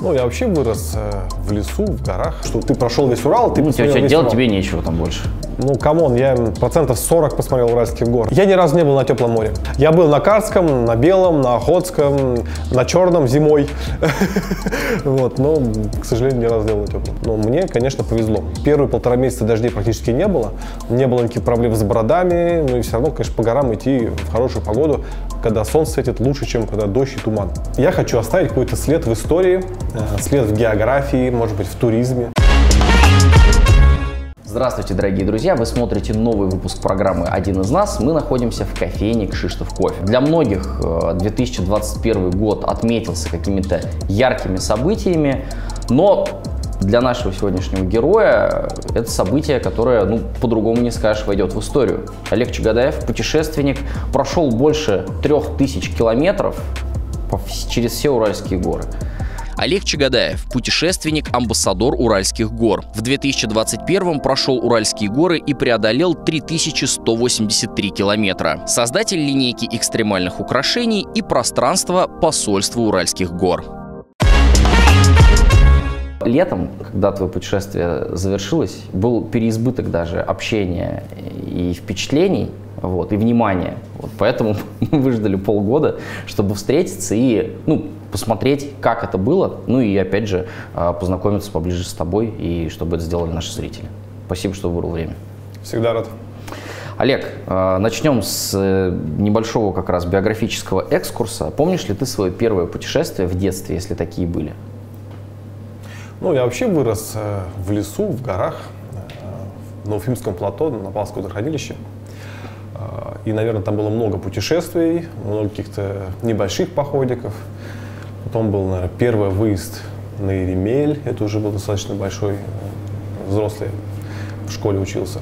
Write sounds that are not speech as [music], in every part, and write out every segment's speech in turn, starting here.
Ну, я вообще вырос э, в лесу, в горах. Что ты прошел весь Урал, ты Ну, посмотрел тебе весь делать тебе нечего там больше. Ну, come on, я процентов 40 посмотрел Уральских гор. Я ни разу не был на теплом море. Я был на Карском, на Белом, на Охотском, на Черном зимой. [laughs] Вот, но, к сожалению, ни разу не был на теплом. Но мне, конечно, повезло. Первые полтора месяца дождей практически не было. Не было никаких проблем с бродами. Ну и все равно, конечно, по горам идти в хорошую погоду, когда солнце светит лучше, чем когда дождь и туман. Я хочу оставить какой-то след в истории, след в географии, может быть, в туризме. Здравствуйте, дорогие друзья! Вы смотрите новый выпуск программы «Один из нас». Мы находимся в кофейне «Кшиштов кофе». Для многих э, 2021 год отметился какими-то яркими событиями, но для нашего сегодняшнего героя это событие, которое, ну, по-другому не скажешь, войдет в историю. Олег Чагадаев, путешественник, прошел больше трех тысяч километров через все Уральские горы. Олег Чагадаев, путешественник, амбассадор Уральских гор. В 2021 прошел Уральские горы и преодолел 3183 километра. Создатель линейки экстремальных украшений и пространства посольства Уральских гор. Летом, когда твое путешествие завершилось, был переизбыток даже общения и впечатлений, вот, и внимания. Вот, поэтому [laughs] мы выждали полгода, чтобы встретиться и ну, посмотреть, как это было, ну и опять же а, познакомиться поближе с тобой и чтобы это сделали наши зрители. Спасибо, что выбрал время. Всегда рад. Олег, а, начнем с э, небольшого как раз биографического экскурса. Помнишь ли ты свое первое путешествие в детстве, если такие были? Ну, я вообще вырос э, в лесу, в горах, э, на Уфимском плато, на Павловском водохранилище. И, наверное, там было много путешествий, много каких-то небольших походиков. Потом был, наверное, первый выезд на Еремель. Это уже был достаточно большой, э, взрослый, в школе учился.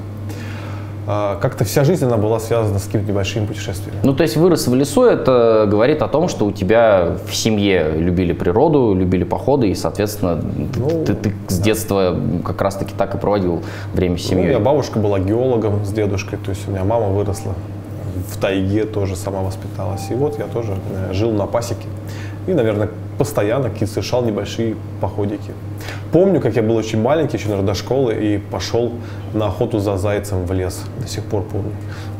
Э, Как-то вся жизнь она была связана с какими-то небольшими путешествиями. Ну, то есть вырос в лесу, это говорит о том, что у тебя в семье любили природу, любили походы, и, соответственно, Ну, ты, ты с детства как раз-таки так и проводил время с Ну, у меня семьей. бабушка была геологом с дедушкой, то есть у меня мама выросла в тайге, тоже сама воспиталась. И вот я тоже э, жил на пасеке. И, наверное, постоянно какие-то совершал небольшие походики. Помню, как я был очень маленький, еще, наверное, до школы, и пошел на охоту за зайцем в лес. До сих пор помню,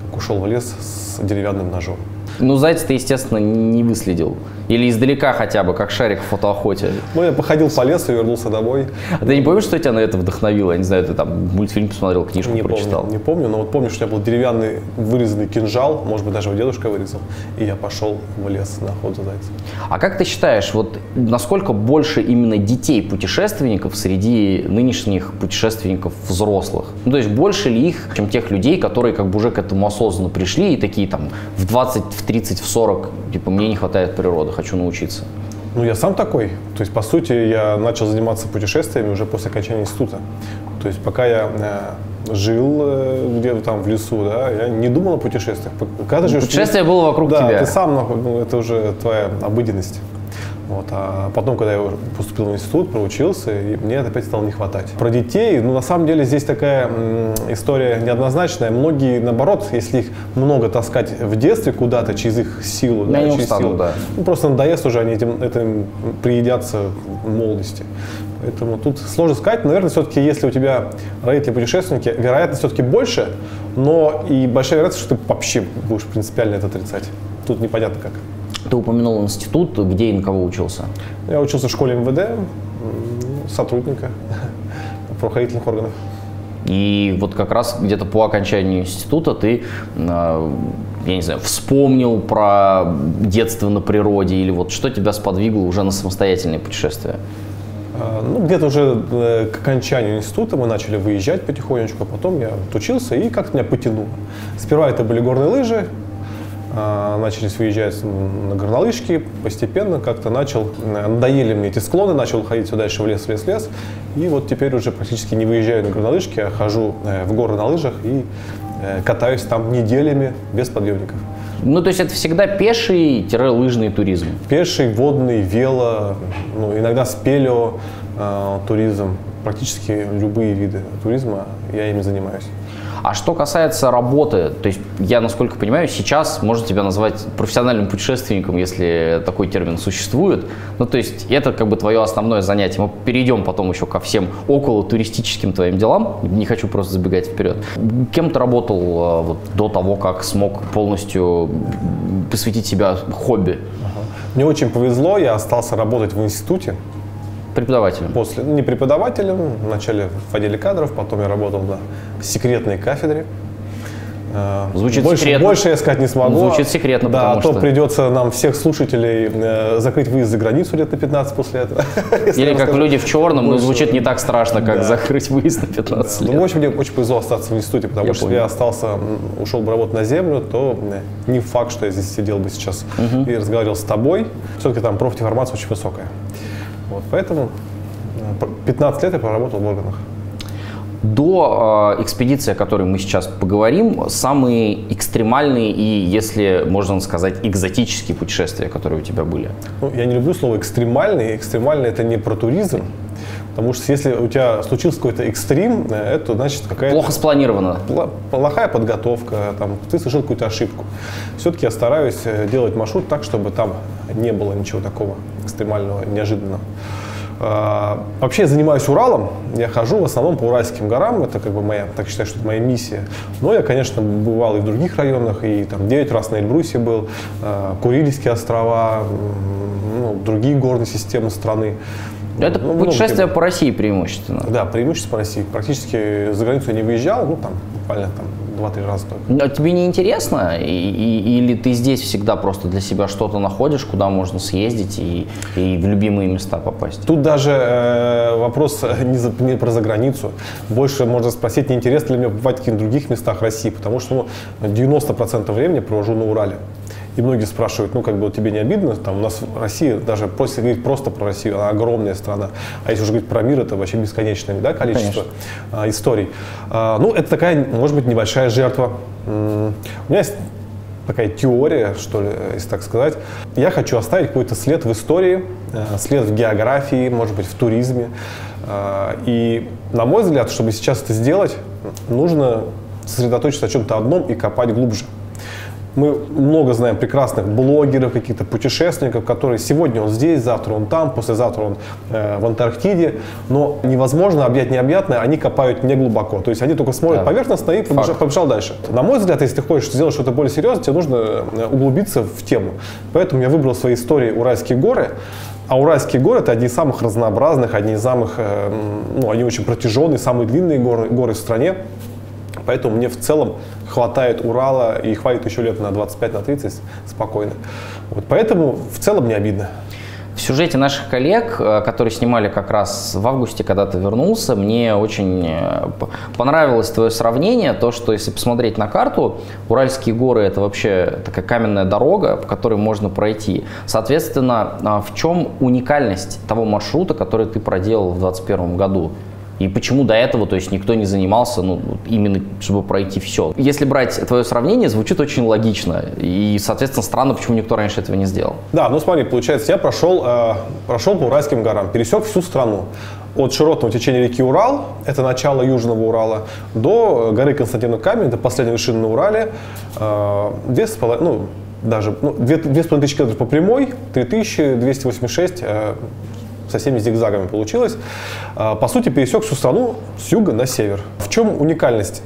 как ушел в лес с деревянным ножом. Ну, зайца ты, естественно, не выследил. Или издалека хотя бы, как шарик в фотоохоте. Ну, я походил по лесу и вернулся домой. А ты не помнишь, что тебя на это вдохновило? Я не знаю, ты там мультфильм посмотрел, книжку Не прочитал. помню, не помню, но вот помню, что у меня был деревянный вырезанный кинжал, может быть, даже его дедушка вырезал, и я пошел в лес на охоту за зайцем. А как ты считаешь, вот насколько больше именно детей-путешественников среди нынешних путешественников взрослых? Ну, то есть больше ли их, чем тех людей, которые как бы уже к этому осознанно пришли и такие там в 20, в 30, в 40, типа, мне не хватает природы, хочу научиться. Ну, я сам такой. То есть, по сути, я начал заниматься путешествиями уже после окончания института. То есть, пока я э, жил э, где-то там в лесу, да, я не думал о путешествиях. Когда ты живешь в Путешествие было вокруг да, тебя. ты сам, ну, это уже твоя обыденность. Вот. А потом, когда я поступил в институт, проучился, и мне это опять стало не хватать. Про детей, ну, на самом деле, здесь такая история неоднозначная. Многие, наоборот, если их много таскать в детстве куда-то через их силу, Они через устанут, силу, да. ну, просто надоест уже, они этим, этим приедятся в молодости. Поэтому тут сложно сказать. Наверное, все-таки, если у тебя родители путешественники, вероятность все-таки больше, но и большая вероятность, что ты вообще будешь принципиально это отрицать. Тут непонятно как. Ты упомянул институт, где и на кого учился? Я учился в школе МВД, сотрудника [laughs] правоохранительных органов. И вот как раз где-то по окончанию института ты, э, я не знаю, вспомнил про детство на природе или вот что тебя сподвигло уже на самостоятельное путешествие? А, Ну, где-то уже э, к окончанию института мы начали выезжать потихонечку, а потом я отучился и как-то меня потянуло. Сперва это были горные лыжи, начались выезжать м, на горнолыжки, постепенно как-то начал, э, надоели мне эти склоны, начал уходить все дальше в лес, в лес, в лес. И вот теперь уже практически не выезжаю на горнолыжки, а хожу э, в горы на лыжах и э, катаюсь там неделями без подъемников. Ну, то есть это всегда пеший-лыжный туризм. Пеший, водный, вело, ну, иногда спелео, туризм. Практически любые виды туризма я ими занимаюсь. А что касается работы, то есть я, насколько понимаю, сейчас можно тебя назвать профессиональным путешественником, если такой термин существует. Ну, то есть это как бы твое основное занятие. Мы перейдем потом еще ко всем около туристическим твоим делам. Не хочу просто забегать вперед. Кем ты работал а, вот, до того, как смог полностью посвятить себя хобби? Мне очень повезло, я остался работать в институте. Преподавателем? После, не преподавателем, вначале в отделе кадров, потом я работал на секретной кафедре. Э, Звучит больше, секретно. Больше я сказать не смогу. Звучит секретно, Да, а то что... придется нам всех слушателей э, закрыть выезд за границу лет на 15 после этого. [laughs] Или как люди в черном, но звучит не так страшно, как да. закрыть выезд на 15 да. лет. Ну, в общем, мне очень повезло остаться в институте, потому я что если я остался, ушел бы работать на землю, то э, не факт, что я здесь сидел бы сейчас угу. и разговаривал с тобой. Все-таки там профдеформация очень высокая. Вот, поэтому 15 лет я проработал в органах. До э, экспедиции, о которой мы сейчас поговорим, самые экстремальные и, если можно сказать, экзотические путешествия, которые у тебя были? Ну, я не люблю слово экстремальный. Экстремальный это не про туризм. Потому что если у тебя случился какой-то экстрим, э, это значит какая-то... Плохо спланировано. Плохая подготовка, там, ты совершил какую-то ошибку. Все-таки я стараюсь э, делать маршрут так, чтобы там не было ничего такого экстремального, неожиданного. А, вообще я занимаюсь Уралом, я хожу в основном по Уральским горам, это как бы моя, так считаю, что это моя миссия. Но я, конечно, бывал и в других районах, и там 9 раз на Эльбрусе был, а, Курильские острова, ну, другие горные системы страны. Это ну, путешествие по России преимущественно. Да, преимущественно по России. Практически за границу я не выезжал, ну там буквально там два-три раза только. Но тебе не интересно? И, и, или ты здесь всегда просто для себя что-то находишь, куда можно съездить и, и в любимые места попасть? Тут даже э, вопрос не, за, не про заграницу. Больше можно спросить, не интересно ли мне бывать в каких-то других местах России, потому что ну, 90% времени провожу на Урале. И многие спрашивают, ну, как бы тебе не обидно, там у нас в России, даже если говорить просто про Россию, она огромная страна, а если уже говорить про мир, это вообще бесконечное да, количество а, историй. А, ну, это такая, может быть, небольшая жертва. У меня есть такая теория, что ли, если так сказать. Я хочу оставить какой-то след в истории, э, след в географии, может быть, в туризме. А, и, на мой взгляд, чтобы сейчас это сделать, нужно сосредоточиться на чем-то одном и копать глубже. Мы много знаем прекрасных блогеров, каких-то путешественников, которые сегодня он здесь, завтра он там, послезавтра он э, в Антарктиде, но невозможно объять необъятное, они копают не глубоко. То есть они только смотрят да. поверхностно и побежал, побежал дальше. На мой взгляд, если ты хочешь сделать что-то более серьезное, тебе нужно э, углубиться в тему. Поэтому я выбрал свои истории Уральские горы. А Уральские горы это одни из самых разнообразных, одни из самых, э, ну, они очень протяженные, самые длинные горы, горы в стране. Поэтому мне в целом хватает Урала и хватит еще лет на 25, на 30 спокойно. Вот поэтому в целом не обидно. В сюжете наших коллег, э, которые снимали как раз в августе, когда ты вернулся, мне очень э, понравилось твое сравнение, то, что если посмотреть на карту, Уральские горы – это вообще такая каменная дорога, по которой можно пройти. Соответственно, а в чем уникальность того маршрута, который ты проделал в 2021 году? И почему до этого, то есть никто не занимался, ну, именно чтобы пройти все. Если брать твое сравнение, звучит очень логично. И, соответственно, странно, почему никто раньше этого не сделал. Да, ну смотри, получается, я прошел, э, прошел по Уральским горам, пересек всю страну. От широтного течения реки Урал, это начало Южного Урала, до горы Константина Камень, это последняя вершина на Урале, э, две с половиной, ну, даже ну, две, две с половиной тысячи километров по прямой, 3286 э, со всеми зигзагами получилось. А, по сути, пересек всю страну с юга на север. В чем уникальность?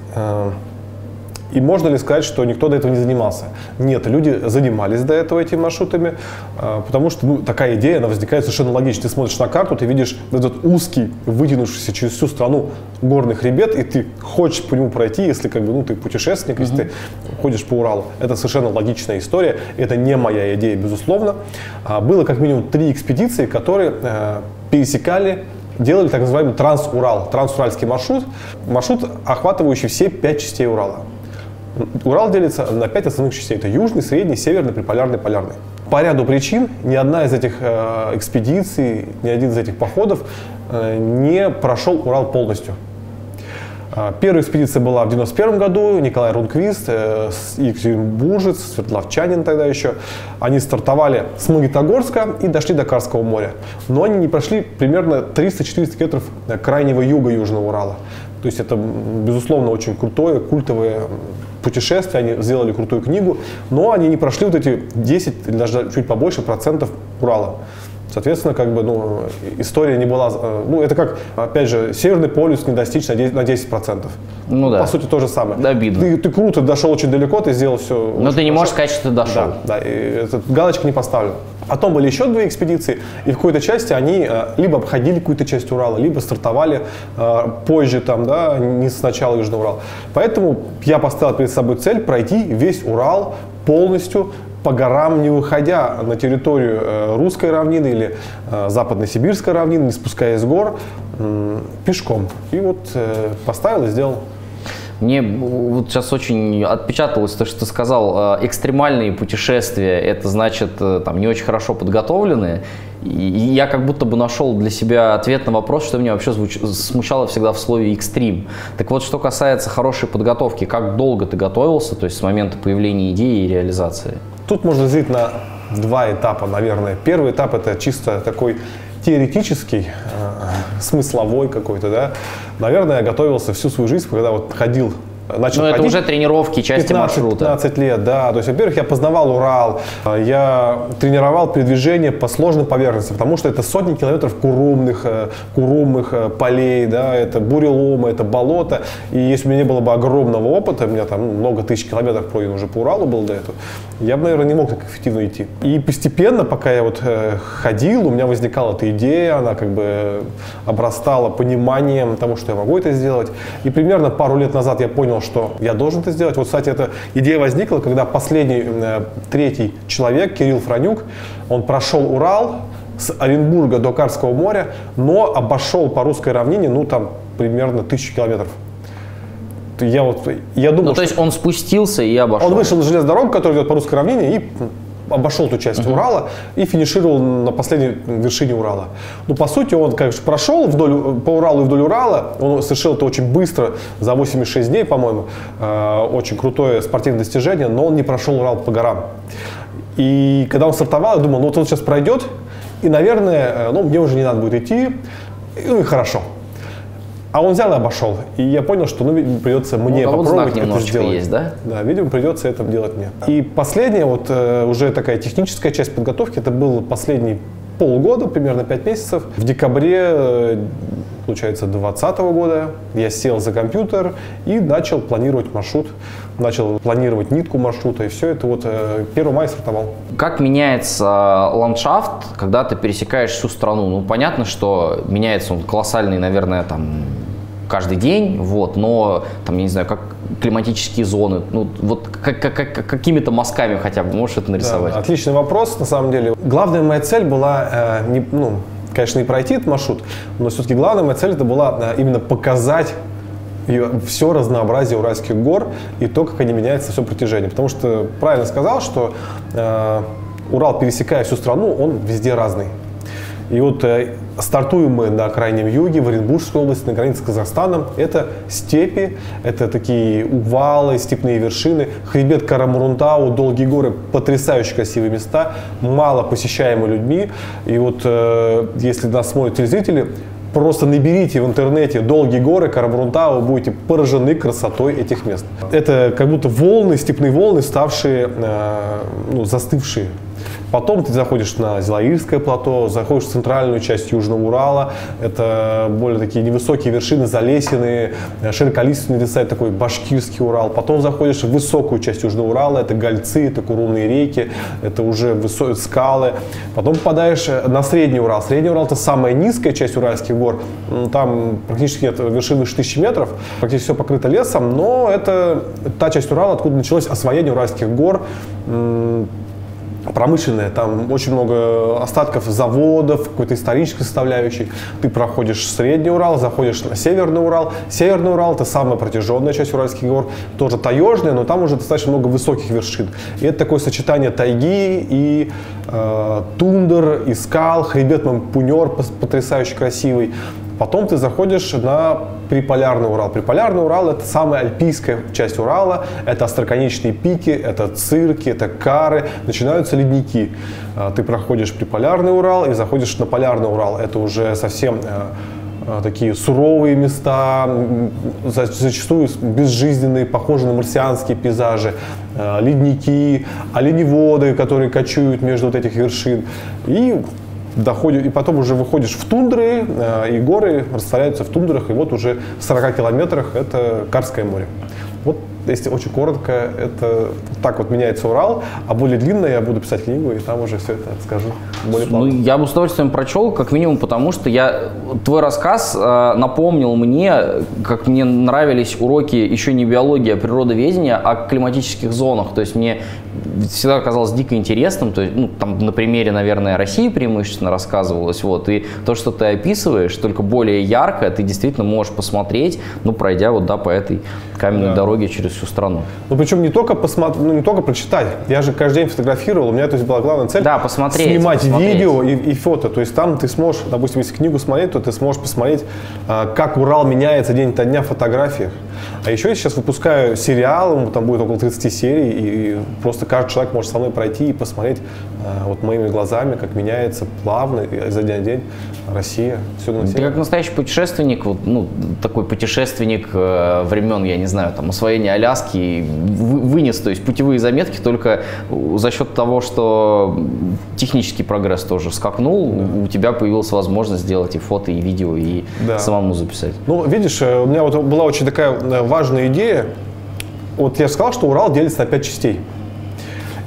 И можно ли сказать, что никто до этого не занимался? Нет, люди занимались до этого этими маршрутами, а, потому что ну, такая идея, она возникает совершенно логично. Ты смотришь на карту, ты видишь этот узкий, вытянувшийся через всю страну горный хребет, и ты хочешь по нему пройти, если как бы, ну, ты путешественник, если ты ходишь по Уралу. Это совершенно логичная история. Это не моя идея, безусловно. А, было как минимум три экспедиции, которые э, пересекали делали так называемый Транс-Урал, трансуральский маршрут, маршрут, охватывающий все пять частей Урала. Урал делится на пять основных частей. Это южный, средний, северный, приполярный, полярный. По ряду причин ни одна из этих э, экспедиций, ни один из этих походов э, не прошел Урал полностью. А, первая экспедиция была в 91 году. Николай Рунквист, э, Екатеринбуржец, Свердловчанин тогда еще. Они стартовали с Магнитогорска и дошли до Карского моря. Но они не прошли примерно 300-400 километров крайнего юга Южного Урала. То есть это, безусловно, очень крутое, культовое путешествие, они сделали крутую книгу, но они не прошли вот эти 10 или даже чуть побольше процентов Урала. Соответственно, как бы, ну, история не была, э, ну, это как, опять же, Северный полюс не достичь на 10%. На 10%. Ну да. По сути, то же самое. Да, обидно. Ты, ты круто дошел очень далеко, ты сделал все. Но ты не можешь сказать, что ты дошел. Да, да, и этот галочка не поставлена. Потом были еще две экспедиции, и в какой-то части они э, либо обходили какую-то часть Урала, либо стартовали э, позже, там, да, не с начала Южного Урала. Поэтому я поставил перед собой цель пройти весь Урал полностью по горам не выходя на территорию э, русской равнины или э, западно-сибирской равнины, не спускаясь с гор, пешком. И вот э, поставил и сделал. Мне вот сейчас очень отпечаталось то, что ты сказал, экстремальные путешествия, это значит там не очень хорошо подготовленные. И я как будто бы нашел для себя ответ на вопрос, что меня вообще звуч... смущало всегда в слове экстрим. Так вот, что касается хорошей подготовки, как долго ты готовился, то есть с момента появления идеи и реализации? Тут можно разделить на два этапа, наверное. Первый этап это чисто такой теоретический, э, смысловой какой-то, да. Наверное, я готовился всю свою жизнь, когда вот ходил начал Но это уже тренировки, части 15, маршрута. 15 лет, да. То есть, во-первых, я познавал Урал, я тренировал передвижение по сложным поверхностям, потому что это сотни километров курумных, э, курумных э, полей, да, это буреломы, это болото. И если у меня не было бы огромного опыта, у меня там много тысяч километров пройдено уже по Уралу было до этого, я бы, наверное, не мог так эффективно идти. И постепенно, пока я вот э, ходил, у меня возникала эта идея, она как бы обрастала пониманием того, что я могу это сделать. И примерно пару лет назад я понял, понял, что я должен это сделать. Вот, кстати, эта идея возникла, когда последний, э, третий человек, Кирилл Франюк, он прошел Урал с Оренбурга до Карского моря, но обошел по русской равнине, ну, там, примерно тысячу километров. Я вот, я думал, ну, то есть он спустился и обошел. Он вышел на железную дорогу, которая идет по русской равнине, и обошел ту часть uh-huh. Урала и финишировал на последней вершине Урала. Ну, по сути, он, конечно, прошел вдоль, по Уралу и вдоль Урала, он совершил это очень быстро, за 86 дней, по-моему, э, очень крутое спортивное достижение, но он не прошел Урал по горам. И когда он стартовал, я думал, ну вот он сейчас пройдет, и, наверное, э, ну, мне уже не надо будет идти, ну и хорошо. А он взял и обошел. И я понял, что ну, придется мне ну, попробовать знак это сделать. есть, да? Да, видимо, придется это делать мне. И последняя, вот э, уже такая техническая часть подготовки, это был последний полгода, примерно 5 месяцев. В декабре, э, получается, 2020 года я сел за компьютер и начал планировать маршрут, начал планировать нитку маршрута, и все это вот 1 э, мая стартовал. Как меняется ландшафт, когда ты пересекаешь всю страну? Ну, понятно, что меняется он колоссальный, наверное, там каждый день, вот, но там, я не знаю, как климатические зоны, ну вот как, как, как, какими-то мазками хотя бы можешь это нарисовать? Да, отличный вопрос, на самом деле. Главная моя цель была, э, не, ну, конечно, не пройти этот маршрут, но все-таки главная моя цель это была э, именно показать все разнообразие уральских гор и то, как они меняются все протяжение. Потому что правильно сказал, что э, Урал, пересекая всю страну, он везде разный. И вот э, стартуем мы на крайнем юге, в Оренбургской области, на границе с Казахстаном. Это степи, это такие увалы, степные вершины. Хребет Карамурунтау, долгие горы, потрясающе красивые места, мало посещаемые людьми. И вот э, если нас смотрят телезрители, Просто наберите в интернете долгие горы Карабрунтау, будете поражены красотой этих мест. Это как будто волны, степные волны, ставшие, э, ну, застывшие Потом ты заходишь на Зелаирское плато, заходишь в центральную часть Южного Урала. Это более такие невысокие вершины, залесенные, широколиственный леса, это такой башкирский Урал. Потом заходишь в высокую часть Южного Урала, это гольцы, это курумные реки, это уже высокие скалы. Потом попадаешь на Средний Урал. Средний Урал это самая низкая часть Уральских гор. Там практически нет вершины выше тысячи метров, практически все покрыто лесом, но это та часть Урала, откуда началось освоение Уральских гор промышленная, там очень много остатков заводов, какой-то исторической составляющей. Ты проходишь Средний Урал, заходишь на Северный Урал. Северный Урал – это самая протяженная часть Уральских гор, тоже таежная, но там уже достаточно много высоких вершин. И это такое сочетание тайги и э, тундр, и скал, хребет Мампунер потрясающе красивый. Потом ты заходишь на Приполярный Урал. Приполярный Урал – это самая альпийская часть Урала. Это остроконечные пики, это цирки, это кары. Начинаются ледники. А, ты проходишь Приполярный Урал и заходишь на Полярный Урал. Это уже совсем а, а, такие суровые места, зачастую безжизненные, похожие на марсианские пейзажи, ледники, оленеводы, которые кочуют между вот этих вершин. И доходишь, и потом уже выходишь в тундры, э, и горы растворяются в тундрах, и вот уже в 40 километрах это Карское море. Вот если очень коротко, это так вот меняется Урал, а более длинно я буду писать книгу, и там уже все это скажу более Ну, я бы с удовольствием прочел, как минимум потому, что я твой рассказ э, напомнил мне, как мне нравились уроки еще не биологии, а природоведения, а климатических зонах. То есть мне всегда казалось дико интересным, то есть, ну, там на примере, наверное, России преимущественно рассказывалось, вот, и то, что ты описываешь, только более ярко, ты действительно можешь посмотреть, ну, пройдя вот, да, по этой каменной да. дороге через всю страну. Ну, причем не только посмотреть, ну, не только прочитать, я же каждый день фотографировал, у меня, то есть, была главная цель да, посмотреть, снимать посмотреть. видео и, и фото, то есть, там ты сможешь, допустим, если книгу смотреть, то ты сможешь посмотреть, а, как Урал меняется день ото дня в фотографиях, а еще я сейчас выпускаю сериал, там будет около 30 серий, и просто каждый человек может со мной пройти и посмотреть э, вот моими глазами, как меняется плавно изо дня в день Россия. Все на Ты как настоящий путешественник, вот, ну, такой путешественник э, времен, я не знаю, там, освоения Аляски, вынес, то есть путевые заметки только за счет того, что технический прогресс тоже скакнул, да. у тебя появилась возможность сделать и фото, и видео, и да. самому записать. Ну, видишь, э, у меня вот была очень такая э, важная идея. Вот я сказал, что Урал делится на пять частей.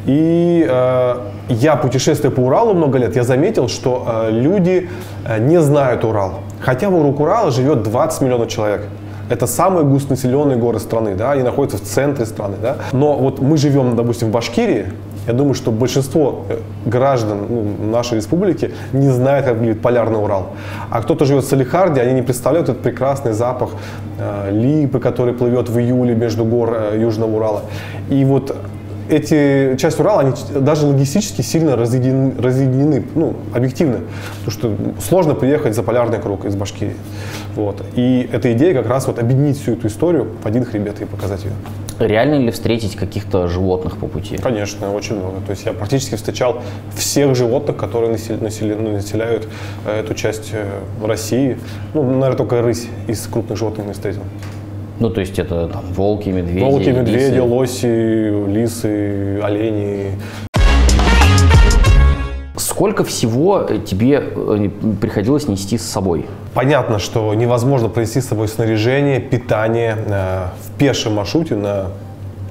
И э, я, путешествуя по Уралу много лет, я заметил, что э, люди э, не знают Урал. Хотя вокруг Урала живет 20 миллионов человек. Это самые густонаселенные горы страны, да, они находятся в центре страны, да. Но вот мы живем, допустим, в Башкирии, я думаю, что большинство э, граждан ну, нашей республики не знают, как выглядит полярный Урал. А кто-то живет в Салихарде, они не представляют этот прекрасный запах э, липы, который плывет в июле между гор э, Южного Урала. И вот эти части Урала, они даже логистически сильно разъединены, разъединены ну, объективно. Потому что сложно приехать за полярный круг из Башкирии. Вот. И эта идея как раз вот объединить всю эту историю в один хребет и показать ее. Реально ли встретить каких-то животных по пути? Конечно, очень много. То есть я практически встречал всех животных, которые ну, населяют э, эту часть э, России. Ну, наверное, только рысь из крупных животных не встретил. Ну, то есть это там, волки, медведи, Волки, медведи, лисы. лоси, лисы, олени. Сколько всего тебе э, приходилось нести с собой? Понятно, что невозможно провести с собой снаряжение, питание э, в пешем маршруте на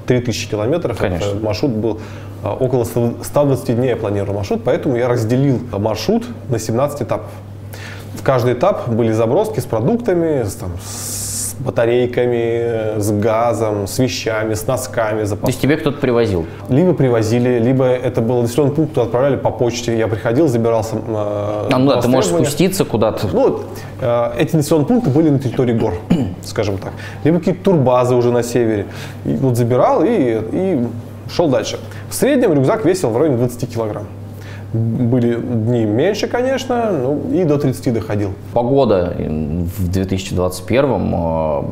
3000 километров. Конечно. Это маршрут был э, около 120 дней я планировал маршрут, поэтому я разделил маршрут на 17 этапов. В каждый этап были заброски с продуктами, с, там, с батарейками, с газом, с вещами, с носками. Запас. То есть тебе кто-то привозил? Либо привозили, либо это был населенный пункт, куда отправляли по почте. Я приходил, забирался. Э, а, ну да, ты можешь спуститься куда-то. Ну, э, эти населенные пункты были на территории гор, [clears throat] скажем так. Либо какие-то турбазы уже на севере. И вот забирал и, и шел дальше. В среднем рюкзак весил в районе 20 килограмм. Были дни меньше, конечно, ну, и до 30 доходил. Погода в 2021 э,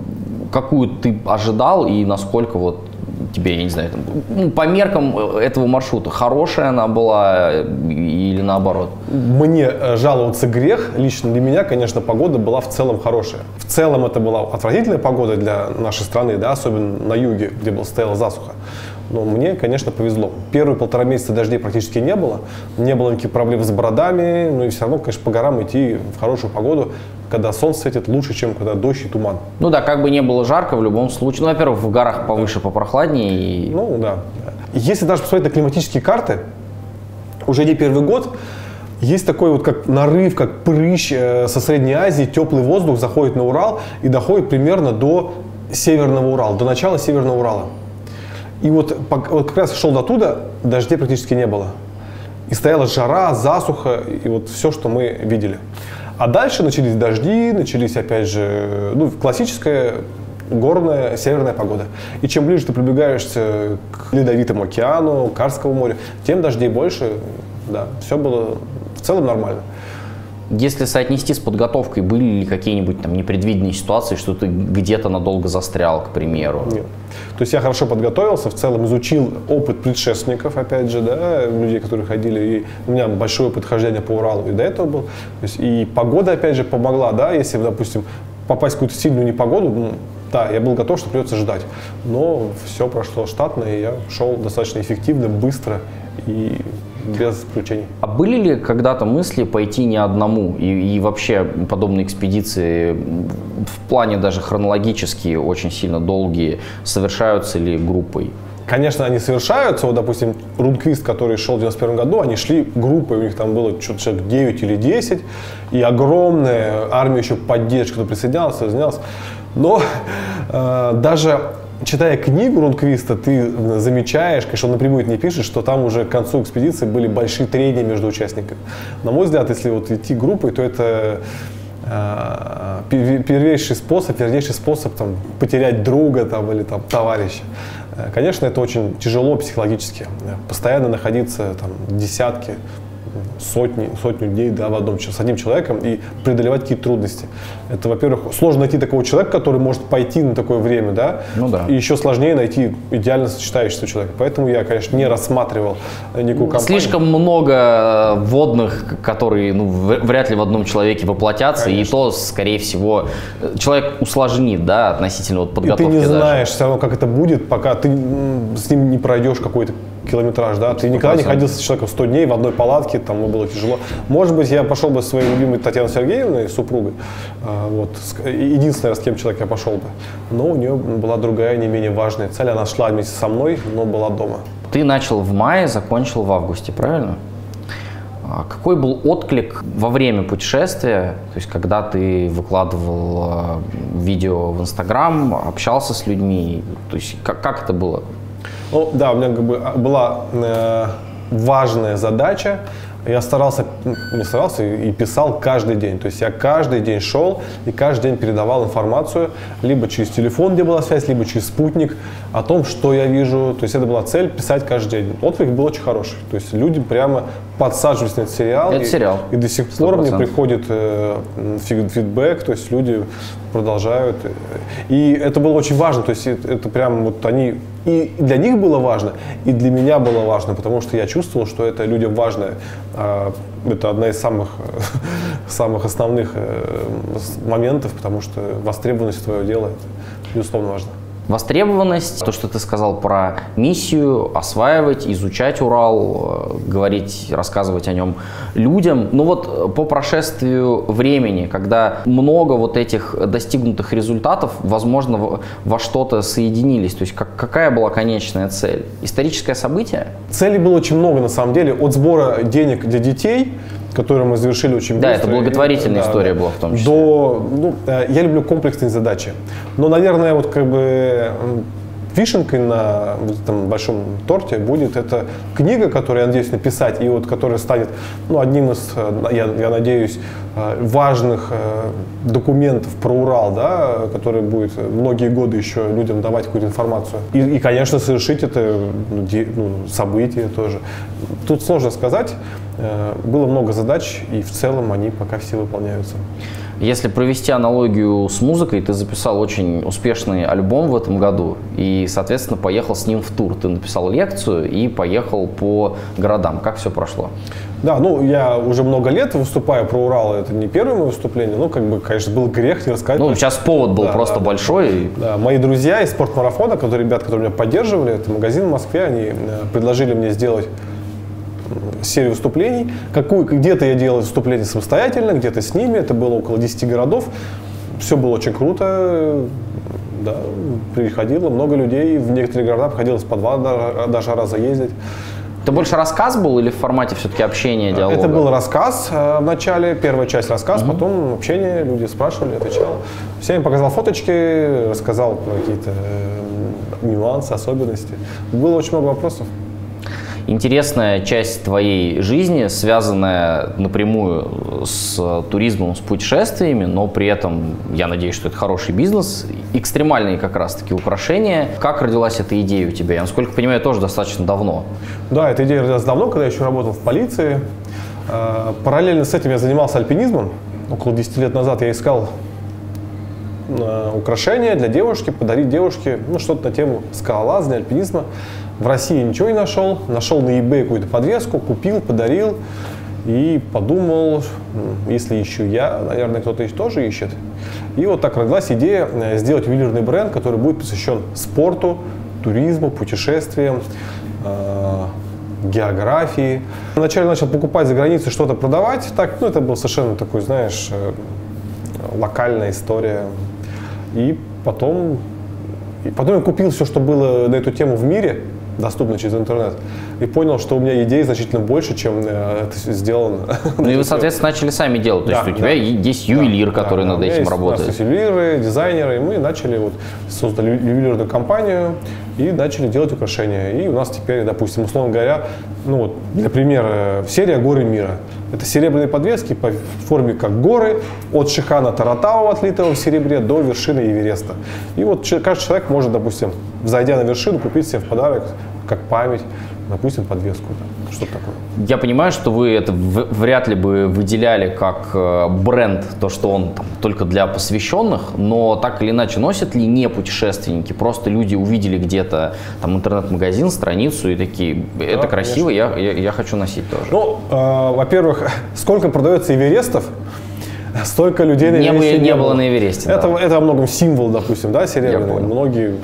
какую ты ожидал и насколько вот тебе, я не знаю, там, ну, по меркам этого маршрута, хорошая она была э, или наоборот? Мне э, жаловаться грех. Лично для меня, конечно, погода была в целом хорошая. В целом это была отвратительная погода для нашей страны, да, особенно на юге, где был, стояла засуха. Но мне, конечно, повезло. Первые полтора месяца дождей практически не было. Не было никаких проблем с бородами. Ну и все равно, конечно, по горам идти в хорошую погоду, когда солнце светит, лучше, чем когда дождь и туман. Ну да, как бы не было жарко, в любом случае. Ну, во-первых, в горах повыше, да. попрохладнее. И... Ну да. Если даже посмотреть на климатические карты, уже не первый год, есть такой вот как нарыв, как прыщ э, со Средней Азии, теплый воздух заходит на Урал и доходит примерно до Северного Урала, до начала Северного Урала. И вот, вот как раз шел до туда, дождей практически не было. И стояла жара, засуха, и вот все, что мы видели. А дальше начались дожди, начались опять же, ну, классическая горная северная погода. И чем ближе ты прибегаешься к Ледовитому океану, Карскому морю, тем дождей больше, да, все было в целом нормально. Если соотнести с подготовкой, были ли какие-нибудь там непредвиденные ситуации, что ты где-то надолго застрял, к примеру? Нет. То есть я хорошо подготовился, в целом изучил опыт предшественников, опять же, да, людей, которые ходили, и у меня большой опыт хождения по Уралу и до этого был. То есть и погода, опять же, помогла, да, если, допустим, попасть в какую-то сильную непогоду, ну, да, я был готов, что придется ждать. Но все прошло штатно, и я шел достаточно эффективно, быстро и без исключений. А были ли когда-то мысли пойти не одному? И, и вообще подобные экспедиции в плане даже хронологически очень сильно долгие совершаются ли группой? Конечно, они совершаются. Вот, допустим, Рунквист, который шел в 91 году, они шли группой, у них там было что-то человек 9 или 10, и огромная армия еще поддержки, кто присоединялся, присоединялся. Но э, даже читая книгу Рунквиста, ты замечаешь, конечно, он напрямую не пишет, что там уже к концу экспедиции были большие трения между участниками. На мой взгляд, если вот идти группой, то это э, первейший способ, первейший способ там, потерять друга там, или там, товарища. Э, конечно, это очень тяжело психологически. Постоянно находиться там, десятки, сотни, сотню дней да, в одном, с одним человеком и преодолевать какие-то трудности. Это, во-первых, сложно найти такого человека, который может пойти на такое время, да, ну, да. и еще сложнее найти идеально сочетающегося человека. Поэтому я, конечно, не рассматривал никакую компанию. Слишком много водных, которые ну, вряд ли в одном человеке воплотятся, конечно. и то, скорее всего, человек усложнит, да, относительно вот подготовки. И ты не даже. знаешь все равно, как это будет, пока ты с ним не пройдешь какой-то километраж, да, ты никогда не ходил с человеком 100 дней в одной палатке, там было тяжело. Может быть, я пошел бы с своей любимой Татьяной Сергеевной, супругой, а, вот, единственное, с кем человек я пошел бы, но у нее была другая, не менее важная цель, она шла вместе со мной, но была дома. Ты начал в мае, закончил в августе, правильно? А какой был отклик во время путешествия, то есть когда ты выкладывал а, видео в Инстаграм, общался с людьми, то есть как, как это было? Ну да, у меня как бы была э, важная задача. Я старался, не старался и писал каждый день. То есть я каждый день шел и каждый день передавал информацию либо через телефон, где была связь, либо через спутник о том, что я вижу. То есть это была цель писать каждый день. Отклик был очень хороший. То есть люди прямо подсаживались на этот сериал. Это и, сериал. И до сих пор 100%. мне приходит э, фидбэк, то есть люди продолжают. И это было очень важно. То есть это, это прям вот они и для них было важно, и для меня было важно, потому что я чувствовал, что это людям важно. А, это одна из самых, [laughs] самых основных э, моментов, потому что востребованность твоего дела это безусловно важно. Востребованность, то, что ты сказал про миссию, осваивать, изучать Урал, э, говорить, рассказывать о нем людям. Ну вот э, по прошествию времени, когда много вот этих достигнутых результатов, возможно, во что-то соединились. То есть как, какая была конечная цель? Историческое событие? Целей было очень много на самом деле. От сбора денег для детей которую мы завершили очень быстро. Да, это благотворительная и, история да, была в том числе. До, ну, э, я люблю комплексные задачи. Но, наверное, вот как бы вишенкой на этом большом торте будет эта книга, которую я надеюсь написать, и вот которая станет ну, одним из, э, я, я надеюсь, э, важных документов про Урал, да, который будет многие годы еще людям давать какую-то информацию. И, и конечно, совершить это ну, ну событие тоже. Тут сложно сказать. Э, было много задач, и в целом они пока все выполняются. Если провести аналогию с музыкой, ты записал очень успешный альбом в этом году и, соответственно, поехал с ним в тур. Ты написал лекцию и поехал по городам. Как все прошло? Да, ну я уже много лет выступаю про Урал, это не первое мое выступление, ну как бы, конечно, был грех не рассказать. Ну сейчас повод был да, просто да, большой. Да, мои друзья из спортмарафона, которые ребят, которые меня поддерживали, это магазин в Москве, они э, предложили мне сделать серию выступлений. Какую, где-то я делал выступления самостоятельно, где-то с ними. Это было около 10 городов. Все было очень круто. Да, приходило много людей. В некоторые города приходилось по два даже раза ездить. Это больше рассказ был или в формате все-таки общения, диалога? Это был рассказ э, в начале, первая часть рассказ, угу. потом общение, люди спрашивали, отвечал. Всем показал фоточки, рассказал про какие-то э, нюансы, особенности. Было очень много вопросов интересная часть твоей жизни, связанная напрямую с туризмом, с путешествиями, но при этом, я надеюсь, что это хороший бизнес, экстремальные как раз-таки украшения. Как родилась эта идея у тебя? Я, насколько понимаю, тоже достаточно давно. Да, эта идея родилась давно, когда я еще работал в полиции. Э, параллельно с этим я занимался альпинизмом. Около 10 лет назад я искал э, украшения для девушки, подарить девушке ну, что-то на тему скалолазания, альпинизма. В России ничего не нашел. Нашел на eBay какую-то подвеску, купил, подарил. И подумал, если ищу я, наверное, кто-то тоже ищет. И вот так родилась идея э, сделать ювелирный бренд, который будет посвящен спорту, туризму, путешествиям, э, географии. Вначале начал покупать за границей, что-то продавать. Так, ну, это был совершенно такой, знаешь, э, локальная история. И потом, и потом я купил все, что было на эту тему в мире – доступно через интернет. И понял, что у меня идей значительно больше, чем э, это сделано. Ну и вы, соответственно, начали сами делать. То да, есть у тебя да. есть ювелир, да, который над этим есть, работает. У нас есть ювелиры, дизайнеры, и мы начали вот создали ювелирную компанию и начали делать украшения. И у нас теперь, допустим, условно говоря, ну для примера, серия «Горы мира». Это серебряные подвески по форме как горы, от Шихана Таратау, отлитого в серебре, до вершины Эвереста. И вот каждый человек может, допустим, зайдя на вершину, купить себе в подарок как память, допустим, подвеску. Да, что такое. Я понимаю, что вы это вряд ли бы выделяли как э, бренд, то, что он там, только для посвященных, но так или иначе носят ли не путешественники? Просто люди увидели где-то там интернет-магазин, страницу и такие, это да, красиво, я, я, я хочу носить тоже. Ну, э, во-первых, [laughs] сколько продается Эверестов, столько людей на Эвересте не, не, не было. на Эвересте. Это, да. это во многом символ, допустим, да, серебряный. Многие,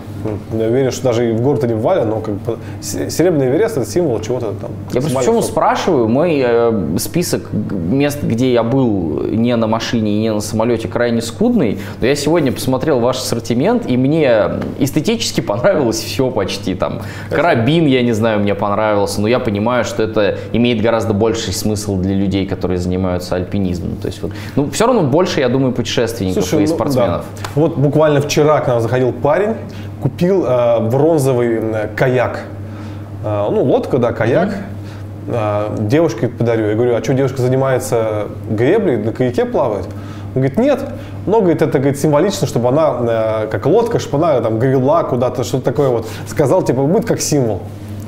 я уверен, что даже и в город не валят, но как бы серебряный Эверест это символ чего-то там. Я просто почему спрашиваю, мой э, список мест, где я был не на машине и не на самолете, крайне скудный, но я сегодня посмотрел ваш ассортимент, и мне эстетически понравилось все почти. Там карабин, я не знаю, мне понравился, но я понимаю, что это имеет гораздо больший смысл для людей, которые занимаются альпинизмом. То есть вот, ну, все равно больше, я думаю, путешественников Слушай, и ну, спортсменов. Да. Вот буквально вчера к нам заходил парень, купил э, бронзовый э, каяк. Э, ну, лодка, да, каяк. Mm-hmm. Э, девушке подарю. Я говорю, а что, девушка занимается греблей, на каяке плавает? Он говорит, нет, но, говорит, это говорит, символично, чтобы она, э, как лодка, чтобы она там гребла куда-то, что-то такое вот. Сказал, типа, будет как символ.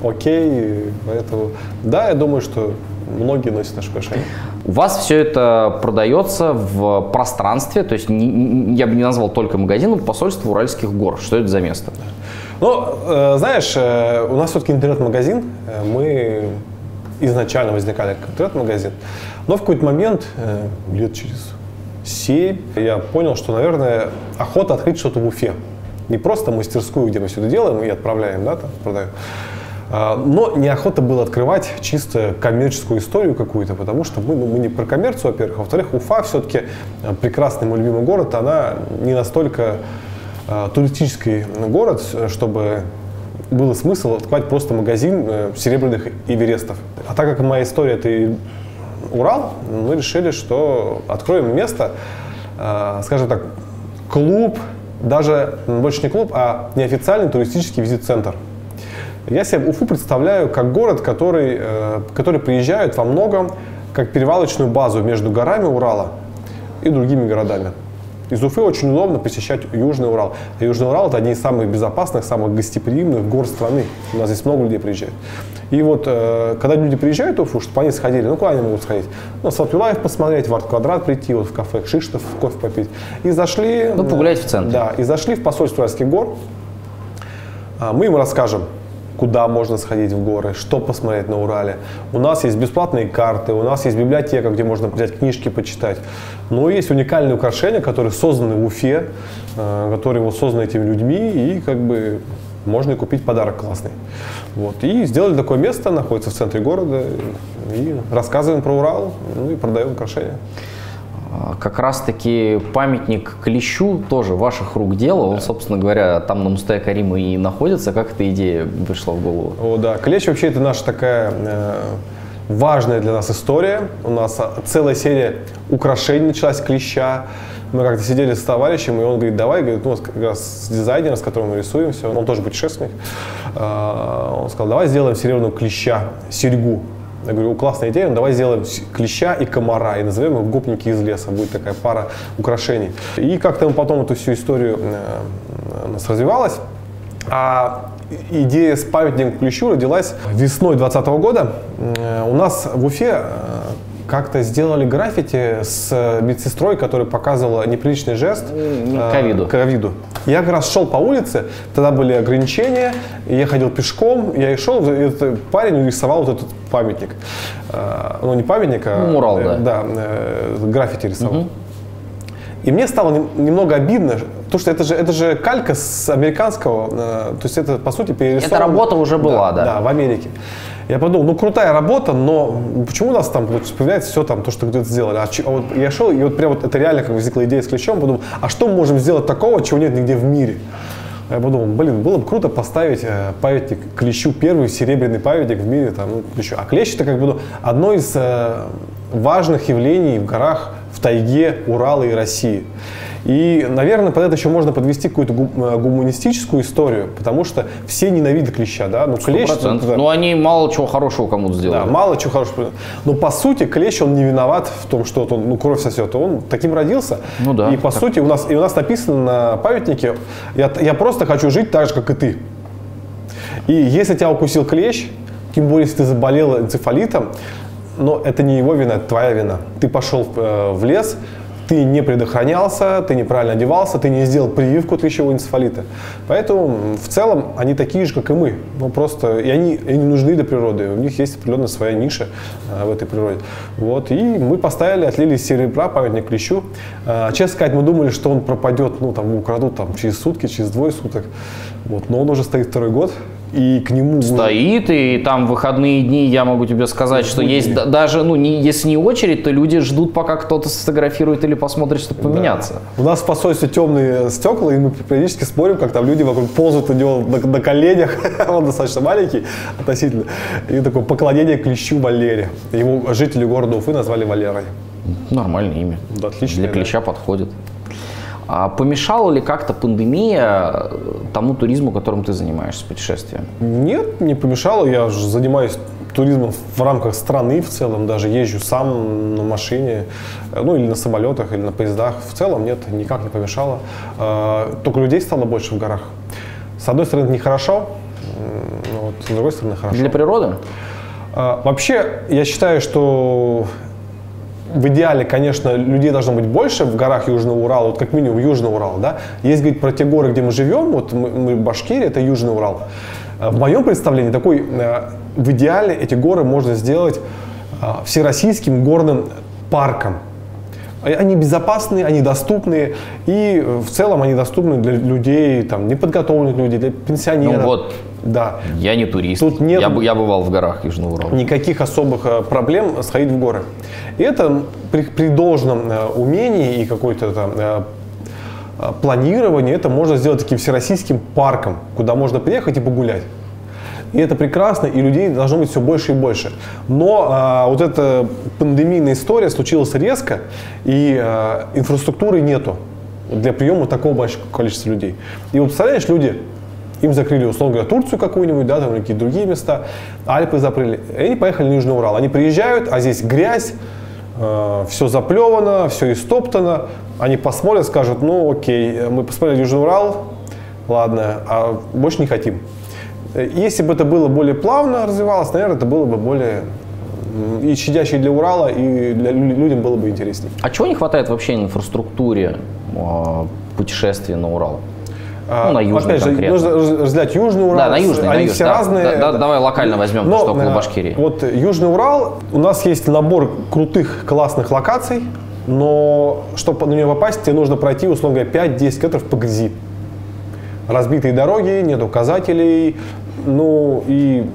Окей, поэтому, да, я думаю, что многие носят наше украшение. У вас все это продается в пространстве, то есть не, я бы не назвал только магазином, посольство Уральских гор. Что это за место? Ну, э, знаешь, э, у нас все-таки интернет-магазин. Э, мы изначально возникали как интернет-магазин. Но в какой-то момент, лет через 7, я понял, что, наверное, охота открыть что-то в Уфе. Не просто мастерскую, где мы все это делаем и отправляем, да, там, продаем, а, но неохота было открывать чисто коммерческую историю какую-то, потому что мы, ну, мы не про коммерцию, во-первых. Во-вторых, Уфа все-таки э, прекрасный мой любимый город, она не настолько э, туристический город, чтобы было смысл открывать просто магазин э, серебряных Эверестов. А так как моя история это Урал, мы решили, что откроем место, э, скажем так, клуб, даже больше не клуб, а неофициальный туристический визит-центр. Я себе Уфу представляю как город, который, э, который приезжают во многом как перевалочную базу между горами Урала и другими городами. Из Уфы очень удобно посещать Южный Урал. А Южный Урал – это одни из самых безопасных, самых гостеприимных гор страны. У нас здесь много людей приезжает. И вот, э, когда люди приезжают в Уфу, чтобы они сходили, ну, куда они могут сходить? Ну, Сатюлаев посмотреть, в Арт-Квадрат прийти, вот в кафе Кшиштов, кофе попить. И зашли... Ну, погулять в центре. Да, и зашли в посольство Уральских гор. А, мы им расскажем, куда можно сходить в горы, что посмотреть на Урале. У нас есть бесплатные карты, у нас есть библиотека, где можно взять книжки почитать. Но есть уникальные украшения, которые созданы в Уфе, э, которые вот созданы этими людьми, и как бы можно и купить подарок классный. Вот. И сделали такое место, находится в центре города, и рассказываем про Урал, ну и продаем украшения. А, как раз-таки памятник Клещу тоже ваших рук дело. Он, собственно говоря, там на Мустая Карима и находится. Как эта идея вышла в голову? О, да. Клещ вообще это наша такая э, важная для нас история. У нас а, целая серия украшений началась Клеща. Мы как-то сидели с товарищем, и он говорит, давай, говорит, ну, как раз дизайнер, с которым мы рисуемся, он тоже путешественник, э, он сказал, давай сделаем серебряного клеща, серьгу я говорю, классная идея, ну давай сделаем клеща и комара, и назовем их гопники из леса. Будет такая пара украшений. И как-то потом эту всю историю э, у нас развивалась. А идея с памятником клещу родилась весной 2020 года. Э, у нас в Уфе э, как-то сделали граффити с э, медсестрой, которая показывала неприличный жест. К ковиду. ковиду. Я как раз шел по улице, тогда были ограничения, я ходил пешком, я и шел, и этот парень рисовал вот этот памятник. Ну, не памятник, а... Ну, мурал, да. Да, граффити рисовал. Угу. И мне стало немного обидно, то что это же, это же калька с американского, то есть это, по сути, перерисовано. Эта работа уже была, да? Да, да в Америке. Я подумал, ну крутая работа, но почему у нас там вот, вспоминается все там, то, что где-то сделали? А, а вот я шел, и вот прям вот это реально как возникла идея с ключом, подумал, а что мы можем сделать такого, чего нет нигде в мире? Я подумал, блин, было бы круто поставить э, памятник клещу, первый серебряный памятник в мире, там, ну, клещу. А клещ это как бы ну, одно из э, важных явлений в горах, в тайге Урала и России. И, наверное, под это еще можно подвести какую-то э, гуманистическую историю, потому что все ненавидят клеща, да? Ну, клещ... Это, ну, они мало чего хорошего кому-то сделали. Да, мало чего хорошего. Но, по сути, клещ, он не виноват в том, что он, ну, кровь сосет. Он таким родился. Ну, да. И, по так. сути, у нас, и у нас написано на памятнике, я, я просто хочу жить так же, как и ты. И если тебя укусил клещ, тем более, если ты заболел энцефалитом, но это не его вина, это твоя вина. Ты пошел э, в лес, ты не предохранялся, ты неправильно одевался, ты не сделал прививку от клещевого энцефалита. Поэтому в целом они такие же, как и мы. Ну, просто, и они, они нужны для природы. У них есть определенная своя ниша а, в этой природе. Вот, и мы поставили, отлили из серебра памятник клещу. А, честно сказать, мы думали, что он пропадет, ну, там, украдут там, через сутки, через двое суток. Вот, но он уже стоит второй год и к нему... Стоит, и там выходные дни, я могу тебе сказать, что есть даже, ну, не, если не очередь, то люди ждут, пока кто-то сфотографирует или посмотрит, чтобы поменяться. Да. У нас в посольстве темные стекла, и мы периодически спорим, как там люди вокруг ползают у него на, на коленях, [laughs] он достаточно маленький относительно, и такое поклонение клещу Валере. Его жители города Уфы назвали Валерой. Нормальное имя. Да, отлично. Для клеща да. подходит. А помешала ли как-то пандемия э, тому туризму, которым ты занимаешься, путешествием? Нет, не помешала. Я же занимаюсь туризмом в рамках страны в целом, даже езжу сам на машине, э, ну или на самолетах, или на поездах. В целом нет, никак не помешало. Э, только людей стало больше в горах. С одной стороны, это нехорошо, вот, с другой стороны, хорошо. Для природы? Вообще, я считаю, что в идеале, конечно, людей должно быть больше в горах Южного Урала, вот как минимум Южного Урала, да. Есть говорить про те горы, где мы живем, вот мы, мы в Башкирии, это Южный Урал. Э, в моем представлении такой, э, в идеале эти горы можно сделать э, всероссийским горным парком. Они безопасные, они доступные, и в целом они доступны для людей, там, неподготовленных людей, для пенсионеров. Ну вот, да. Я не турист. Тут нет я, я бывал в горах Южного Урала. Никаких особых э, проблем сходить в горы. И это при, при должном э, умении и какой-то там э, планировании, это можно сделать таким всероссийским парком, куда можно приехать и погулять. И это прекрасно, и людей должно быть все больше и больше. Но а, вот эта пандемийная история случилась резко, и а, инфраструктуры нету для приема такого большого количества людей. И вот представляешь, люди им закрыли, условно говоря, Турцию какую-нибудь, да, там какие-то другие места, Альпы закрыли. И они поехали на Южный Урал. Они приезжают, а здесь грязь, э, все заплевано, все истоптано. Они посмотрят, скажут, ну окей, мы посмотрели Южный Урал, ладно, а больше не хотим. Если бы это было более плавно развивалось, наверное, это было бы более и щадящий для Урала, и для людям было бы интереснее. А чего не хватает вообще инфраструктуре а, путешествия на Урал? Ну, на южный Опять конкретно. же, нужно разделять Южный Урал. Да, на Южный, Они на все да, разные. Да, да, давай локально возьмем, Но, что около Башкирии. Вот Южный Урал, у нас есть набор крутых, классных локаций, но чтобы на нее попасть, тебе нужно пройти, условно говоря, 5-10 километров по грязи. Разбитые дороги, нет указателей, ну и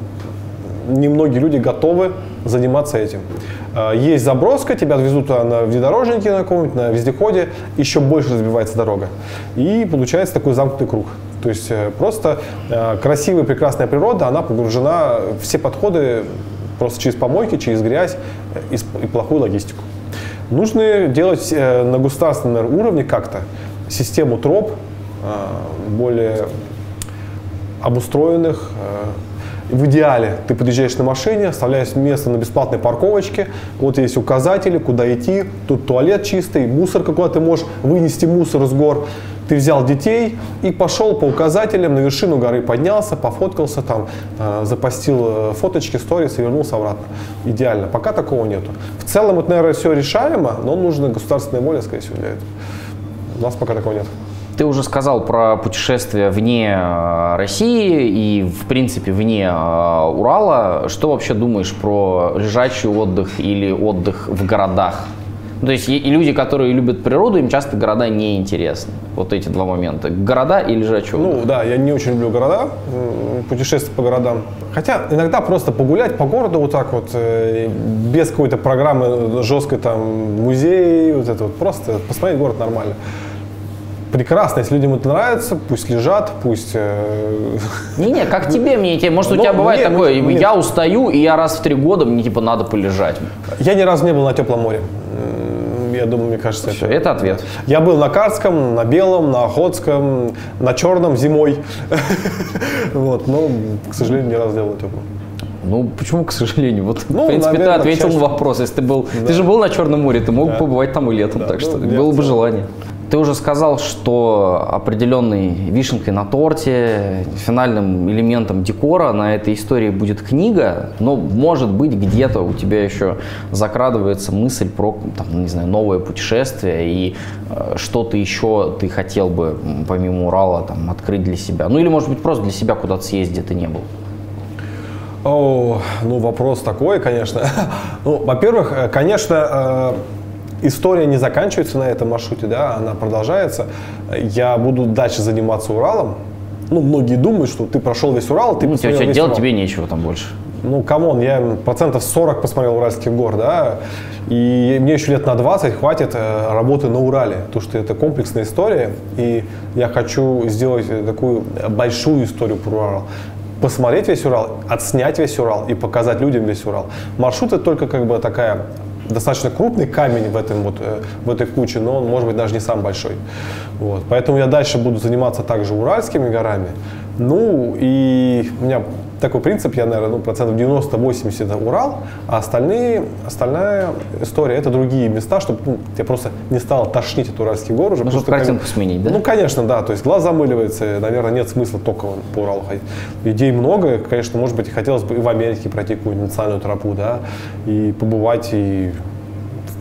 немногие люди готовы заниматься этим. А, есть заброска, тебя отвезут на внедорожнике на каком-нибудь, на вездеходе, еще больше разбивается дорога. И получается такой замкнутый круг. То есть э, просто э, красивая, прекрасная природа, она погружена, все подходы просто через помойки, через грязь э, и, плохую логистику. Нужно делать на государственном уровне как-то систему троп более обустроенных, В идеале ты подъезжаешь на машине, оставляешь место на бесплатной парковочке, вот есть указатели, куда идти, тут туалет чистый, мусор какой ты можешь вынести мусор с гор. Ты взял детей и пошел по указателям на вершину горы, поднялся, пофоткался там, э, запостил э, фоточки, сторис и вернулся обратно. Идеально. Пока такого нету. В целом это, наверное, все решаемо, но нужно государственная воля, скорее всего, для этого. У нас пока такого нет. Ты уже сказал про путешествия вне э, России и, в принципе, вне э, Урала. Что вообще думаешь про лежачий отдых или отдых в городах? Ну, то есть и люди, которые любят природу, им часто города не интересны. Вот эти два момента. Города и лежачий отдых. Ну да, я не очень люблю города, путешествия по городам. Хотя иногда просто погулять по городу вот так вот, э, без какой-то программы жесткой там музей, вот это вот, просто посмотреть город нормально прекрасно, если людям это нравится, пусть лежат, пусть... Э, Не-не, как тебе, мне тебе, может, у тебя бывает такое, нет. я устаю, и я раз в три года, мне типа надо полежать. Я ни разу не был на теплом море. Я думаю, мне кажется, Все, это... это ответ. Я был на Карском, на Белом, на Охотском, на Черном зимой. [laughs] Вот, но, к сожалению, ни разу не был на теплом. Ну, почему, к сожалению? Вот, ну, в принципе, наверное, ты ответил чаще... на вопрос. Если ты был, да. ты же был на Черном море, ты мог да. побывать там и летом, да. так что ну, было бы желание. Ты уже сказал, что определенной вишенкой на торте, финальным элементом декора на этой истории будет книга, но может быть где-то у тебя еще закрадывается мысль про, там, не знаю, новое путешествие и э, что-то еще ты хотел бы помимо Урала там, открыть для себя. Ну или может быть просто для себя куда-то съездить, где ты не был. О, ну вопрос такой, конечно. [laughs] Ну, во-первых, э, конечно, э, история не заканчивается на этом маршруте, да, она продолжается. Я буду дальше заниматься Уралом. Ну, многие думают, что ты прошел весь Урал, ты ну, посмотрел тебя, весь делать Урал. тебе нечего там больше. Ну, come on, я процентов 40 посмотрел Уральских гор, да, и мне еще лет на 20 хватит э, работы на Урале, потому что это комплексная история, и я хочу сделать такую большую историю про Урал посмотреть весь Урал, отснять весь Урал и показать людям весь Урал. Маршрут это только как бы такая достаточно крупный камень в, этом вот, э, в этой куче, но он может быть даже не самый большой. Вот. Поэтому я дальше буду заниматься также Уральскими горами. Ну и у меня такой принцип, я, наверное, ну, процентов 90-80 это Урал, а остальные, остальная история это другие места, чтобы ну, тебе просто не стало тошнить от Уральских гор уже. Ну, чтобы картинку сменить, да? Ну, конечно, да, то есть глаз замыливается, наверное, нет смысла только по Уралу ходить. Идей много, конечно, может быть, хотелось бы и в Америке пройти какую-нибудь национальную тропу, да, и побывать и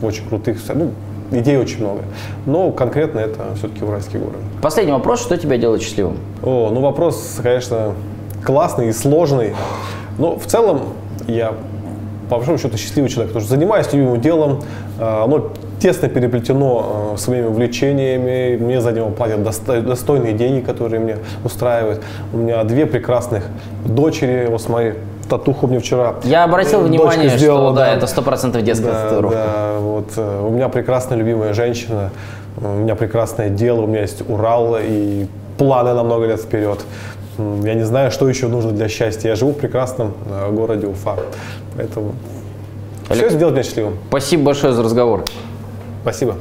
в очень крутых, ну, идей очень много. Но конкретно это все-таки Уральские горы. Последний вопрос, что тебя делает счастливым? О, ну вопрос, конечно, классный и сложный. Но в целом я по большому счету счастливый человек, потому что занимаюсь любимым делом, э, оно тесно переплетено э, своими увлечениями, мне за него платят достойные деньги, которые мне устраивают. У меня две прекрасных дочери, вот смотри, татуху мне вчера Я обратил внимание, сделала, что да, да, это сто процентов детская да, татуировка. Да, вот, э, у меня прекрасная любимая женщина, у меня прекрасное дело, у меня есть Урал и планы на много лет вперед. Я не знаю, что еще нужно для счастья. Я живу в прекрасном э, городе Уфа. Поэтому Олег, все сделать меня счастливым. Спасибо большое за разговор. Спасибо.